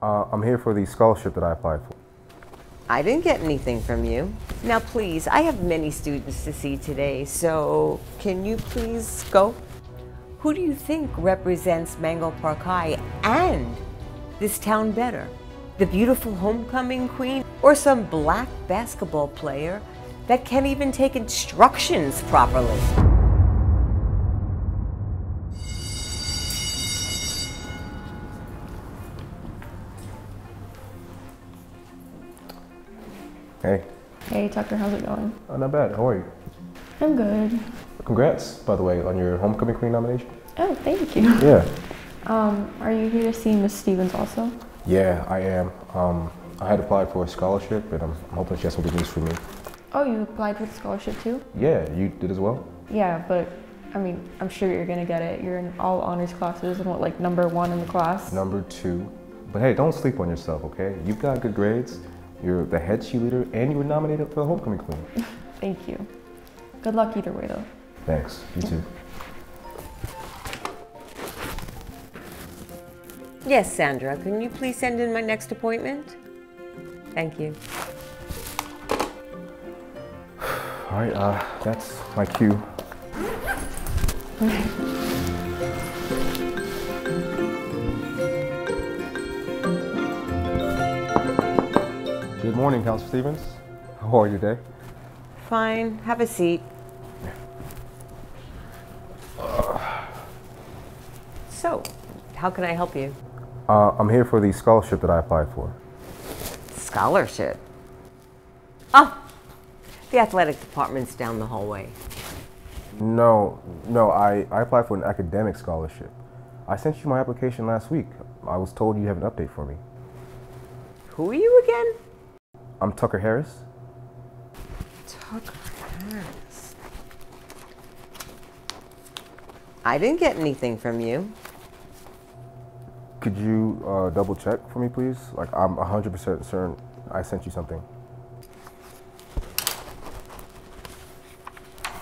Uh, I'm here for the scholarship that I applied for. I didn't get anything from you. Now, please, I have many students to see today, so can you please go? Who do you think represents Mango Park High and this town better? The beautiful homecoming queen or some black basketball player that can't even take instructions properly? Hey, Hey Tucker, how's it going? uh, not bad. How are you? I'm good. Congrats, by the way, on your homecoming queen nomination. Oh, thank you. Yeah. Um, are you here to see Miss Stevens also? Yeah, I am. Um, I had applied for a scholarship, and I'm hoping she has some good news for me. Oh, you applied for the scholarship too? Yeah, you did as well. Yeah, but I mean, I'm sure you're gonna get it. You're in all honors classes and what, like number one in the class? Number two. But hey, don't sleep on yourself, okay? You've got good grades. You're the head cheerleader, and you were nominated for the homecoming queen. Thank you. Good luck either way though. Thanks. You too. Yes, Sandra, can you please send in my next appointment? Thank you. All right. Uh, that's my cue. Good morning, Counselor Stevens. How are you today? Fine, have a seat. So, how can I help you? Uh, I'm here for the scholarship that I applied for. Scholarship. Oh, the athletic department's down the hallway. No, no, I, I applied for an academic scholarship. I sent you my application last week. I was told you have an update for me. Who are you again? I'm Tucker Harris. Tucker Harris. I didn't get anything from you. Could you uh, double check for me, please? Like, I'm 100% certain I sent you something.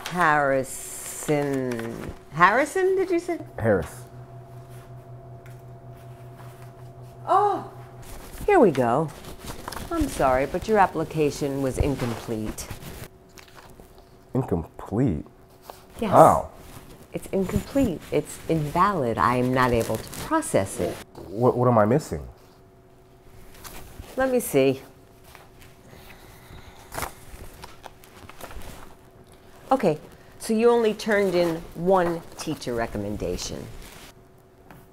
Harrison. Harrison, did you say? Harris. Oh, here we go. I'm sorry, but your application was incomplete. Incomplete. Yes. How? It's incomplete. It's invalid. I'm not able to process it. What, what am I missing? Let me see. Okay, so you only turned in one teacher recommendation.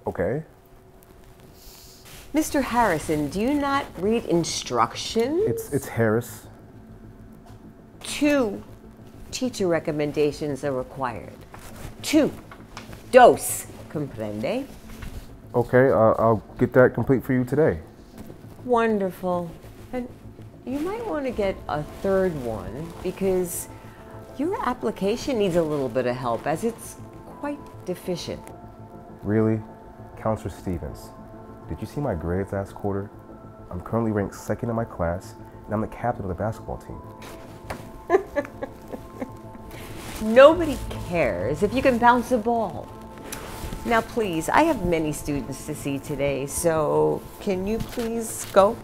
Okay. Mr. Harrison, do you not read instructions? It's, it's Harris. Two teacher recommendations are required. Two. Dos. Comprende? Okay, uh, I'll get that complete for you today. Wonderful. And you might want to get a third one because your application needs a little bit of help as it's quite deficient. Really? Counselor Stevens, did you see my grades last quarter? I'm currently ranked second in my class, and I'm the captain of the basketball team. Nobody cares if you can bounce a ball. Now, please, I have many students to see today, so can you please go?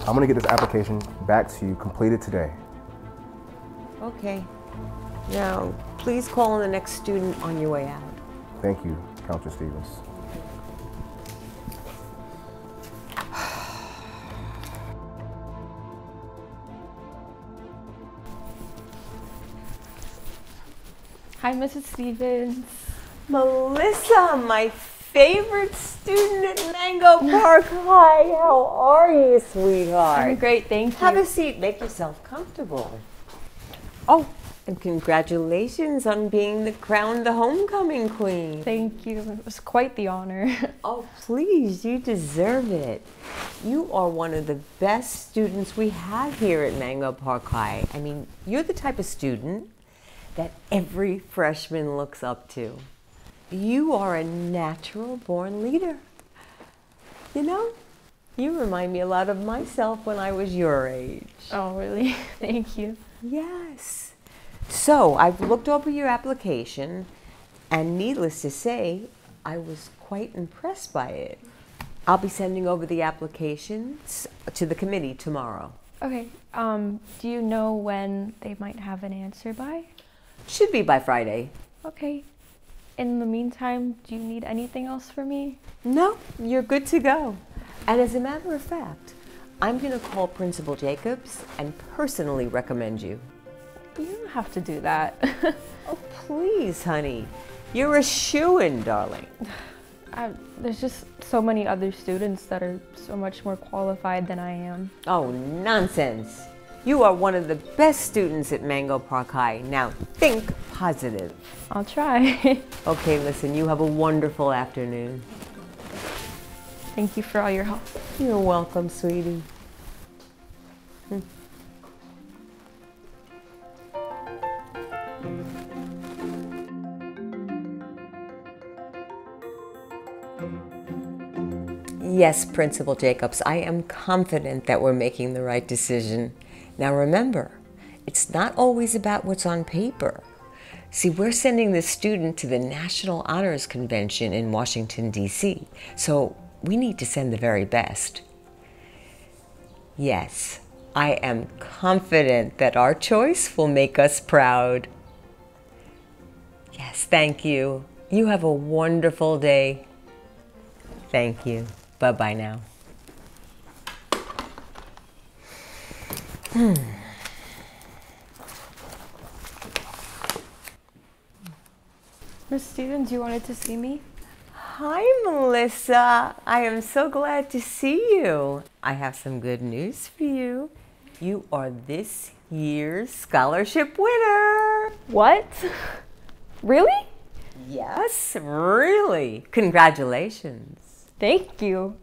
I'm gonna get this application back to you completed today. Okay. Now, please call in the next student on your way out. Thank you, Counselor Stevens. Hi, Mrs. Stevens. Melissa, my favorite student at Mango Park High. How are you, sweetheart? I'm great, thank you. Have a seat. Make yourself comfortable. Oh, and congratulations on being the crowned the homecoming queen. Thank you. It was quite the honor. Oh, please, you deserve it. You are one of the best students we have here at Mango Park High. I mean, you're the type of student that every freshman looks up to. You are a natural born leader. You know, you remind me a lot of myself when I was your age. oh, really? Thank you. Yes. So I've looked over your application, and needless to say, I was quite impressed by it. I'll be sending over the applications to the committee tomorrow. Okay. Um, do you know when they might have an answer by? Should be by Friday. Okay. In the meantime, do you need anything else from me? No, you're good to go. And as a matter of fact, I'm going to call Principal Jacobs and personally recommend you. You don't have to do that. Oh, please, honey. You're a shoo in, darling. I, there's just so many other students that are so much more qualified than I am. Oh, nonsense. You are one of the best students at Mango Park High. Now think positive. I'll try. Okay, listen, you have a wonderful afternoon. Thank you for all your help. You're welcome, sweetie. Yes, Principal Jacobs, I am confident that we're making the right decision. Now remember, it's not always about what's on paper. See, we're sending this student to the National Honors Convention in Washington, D.C., so we need to send the very best. Yes, I am confident that our choice will make us proud. Yes, thank you. You have a wonderful day. Thank you. Bye bye now. Hmm. Miss Stevens, you wanted to see me? Hi, Melissa. I am so glad to see you. I have some good news for you. You are this year's scholarship winner. What? really? Yes, really. Congratulations. Thank you.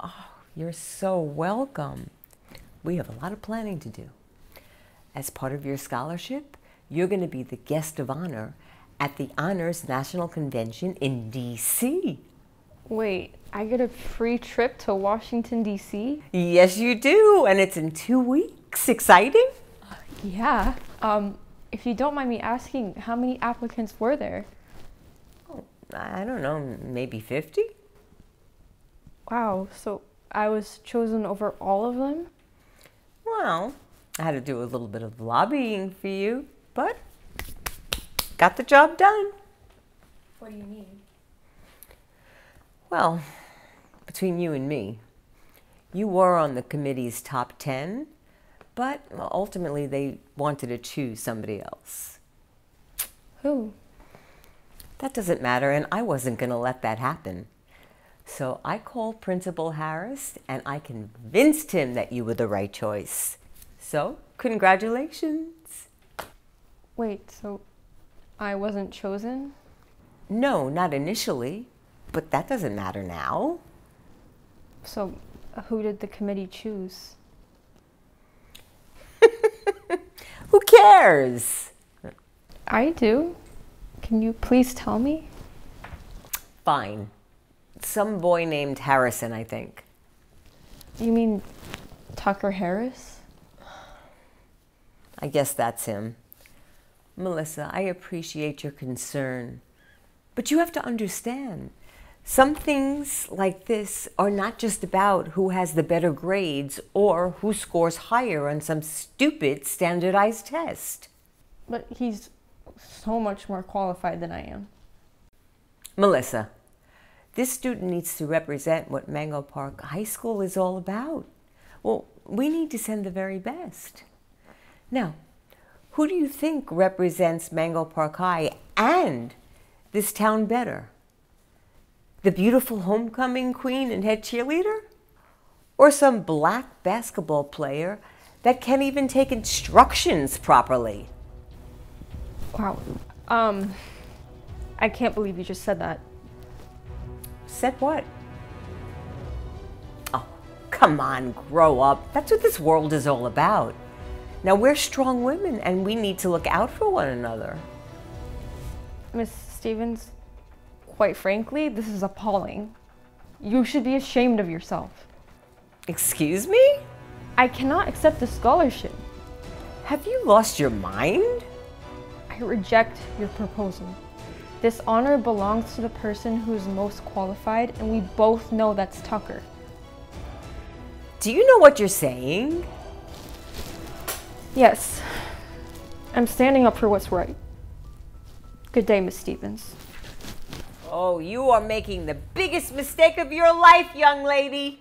Oh, you're so welcome. We have a lot of planning to do. As part of your scholarship, you're going to be the guest of honor at the Honors National Convention in DC. Wait, I get a free trip to Washington, D.C.? Yes, you do, and it's in two weeks. Exciting? Yeah. Um, if you don't mind me asking, how many applicants were there? Oh, I don't know, maybe 50? Wow, so I was chosen over all of them? Well, I had to do a little bit of lobbying for you, but got the job done. What do you mean? Well, between you and me, you were on the committee's top 10, but ultimately they wanted to choose somebody else. Who? That doesn't matter, and I wasn't going to let that happen. So I called Principal Harris and I convinced him that you were the right choice. So, congratulations. Wait, so I wasn't chosen? No, not initially, but that doesn't matter now. So who did the committee choose? Who cares? I do. Can you please tell me? Fine. Some boy named Harrison, I think. You mean Tucker Harris? I guess that's him. Melissa, I appreciate your concern, but you have to understand some things like this are not just about who has the better grades or who scores higher on some stupid standardized test. But he's so much more qualified than I am. Melissa, this student needs to represent what Mango Park High School is all about. Well, we need to send the very best. Now, who do you think represents Mango Park High and this town better? The beautiful homecoming queen and head cheerleader? Or some black basketball player that can't even take instructions properly? Wow. Um, I can't believe you just said that. Said what? Oh, come on, grow up. That's what this world is all about. Now, we're strong women and we need to look out for one another. Miss Stevens, quite frankly, this is appalling. You should be ashamed of yourself. Excuse me? I cannot accept the scholarship. Have you lost your mind? I reject your proposal. This honor belongs to the person who is most qualified, and we both know that's Tucker. Do you know what you're saying? Yes, I'm standing up for what's right. Good day, Miss Stevens. Oh, you are making the biggest mistake of your life, young lady.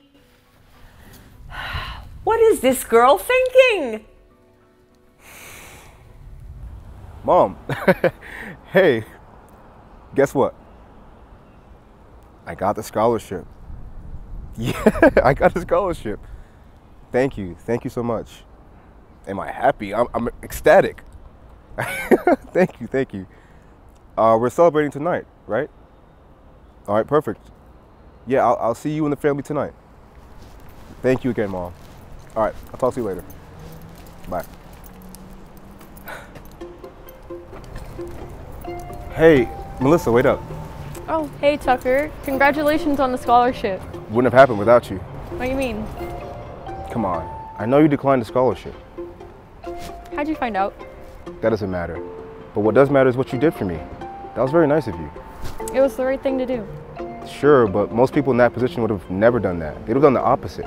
What is this girl thinking? Mom, hey, guess what? I got the scholarship. Yeah, I got a scholarship. Thank you. Thank you so much. Am I happy? I'm, I'm ecstatic. thank you. Thank you. Uh, we're celebrating tonight, right? All right, perfect. Yeah, I'll, I'll see you and the family tonight. Thank you again, Mom. All right, I'll talk to you later. Bye. Hey, Melissa, wait up. Oh, hey, Tucker. Congratulations on the scholarship. Wouldn't have happened without you. What do you mean? Come on. I know you declined the scholarship. How'd you find out? That doesn't matter. But what does matter is what you did for me. That was very nice of you. It was the right thing to do. Sure, but most people in that position would have never done that. They'd have done the opposite.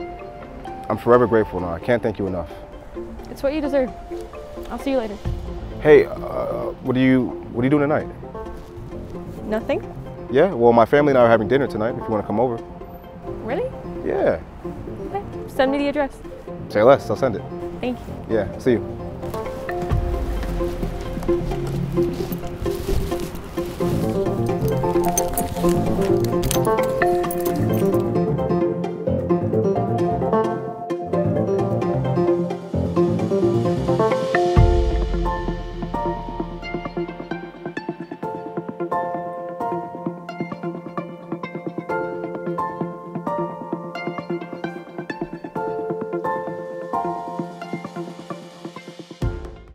I'm forever grateful now. I can't thank you enough. It's what you deserve. I'll see you later. Hey, uh, what are you what are you doing tonight? Nothing? Yeah, well, my family and I are having dinner tonight. If you want to come over. Really? Yeah. Okay. Send me the address. Say less. I'll send it. Thank you. Yeah. See you.